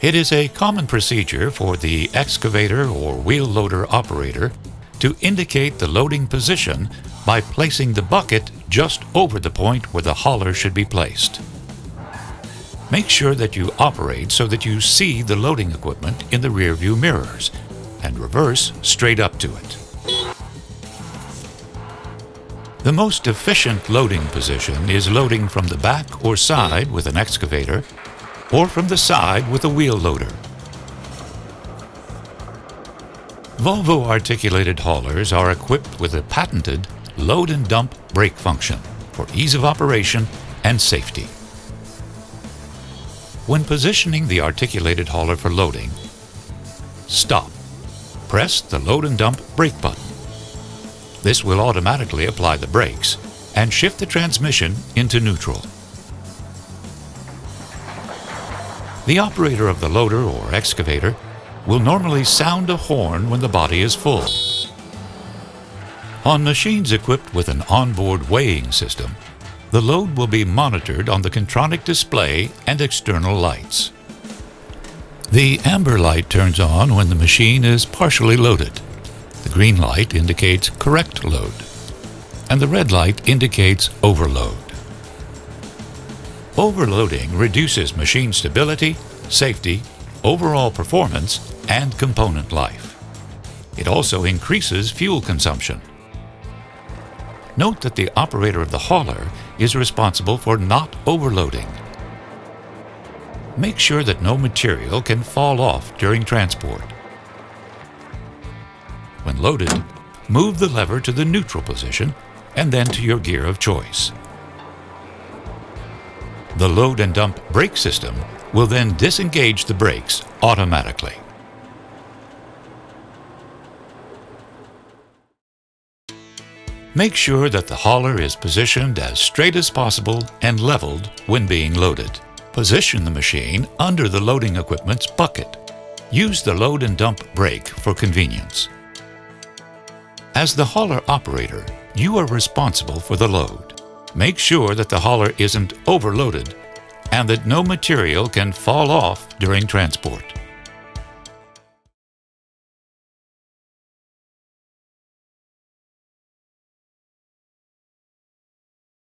It is a common procedure for the excavator or wheel loader operator to indicate the loading position by placing the bucket just over the point where the hauler should be placed. Make sure that you operate so that you see the loading equipment in the rear view mirrors and reverse straight up to it. The most efficient loading position is loading from the back or side with an excavator or from the side with a wheel loader. Volvo articulated haulers are equipped with a patented load and dump brake function for ease of operation and safety. When positioning the articulated hauler for loading, stop. Press the load and dump brake button. This will automatically apply the brakes and shift the transmission into neutral. The operator of the loader or excavator will normally sound a horn when the body is full. On machines equipped with an onboard weighing system, the load will be monitored on the Contronic display and external lights. The amber light turns on when the machine is partially loaded. The green light indicates correct load, and the red light indicates overload. Overloading reduces machine stability, safety, overall performance, and component life. It also increases fuel consumption. Note that the operator of the hauler is responsible for not overloading. Make sure that no material can fall off during transport. When loaded, move the lever to the neutral position and then to your gear of choice. The load and dump brake system will then disengage the brakes automatically. Make sure that the hauler is positioned as straight as possible and leveled when being loaded. Position the machine under the loading equipment's bucket. Use the load and dump brake for convenience. As the hauler operator, you are responsible for the load. Make sure that the hauler isn't overloaded and that no material can fall off during transport.